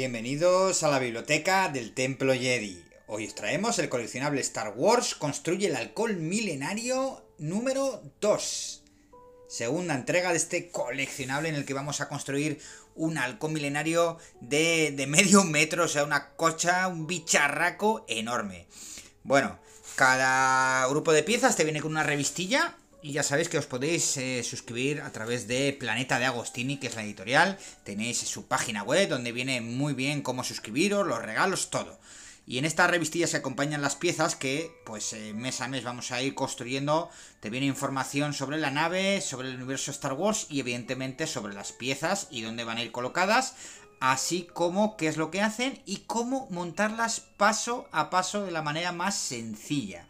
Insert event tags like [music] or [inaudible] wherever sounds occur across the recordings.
Bienvenidos a la biblioteca del Templo Jedi. Hoy os traemos el coleccionable Star Wars Construye el Halcón Milenario número 2. Segunda entrega de este coleccionable en el que vamos a construir un halcón milenario de, de medio [laughs] metro, o sea, una cocha, un bicharraco enorme. Bueno, cada grupo de piezas te viene con una revistilla y ya sabéis que os podéis eh, suscribir a través de Planeta de Agostini, que es la editorial. Tenéis su página web donde viene muy bien cómo suscribiros, los regalos, todo. Y en esta revistilla se acompañan las piezas que, pues, eh, mes a mes vamos a ir construyendo. Te viene información sobre la nave, sobre el universo Star Wars y, evidentemente, sobre las piezas y dónde van a ir colocadas. Así como qué es lo que hacen y cómo montarlas paso a paso de la manera más sencilla.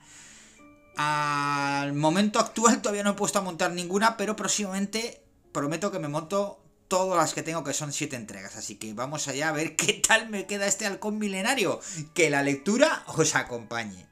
Al momento actual todavía no he puesto a montar ninguna, pero próximamente prometo que me monto todas las que tengo, que son 7 entregas. Así que vamos allá a ver [laughs] qué tal me queda este halcón milenario. Que la lectura os acompañe.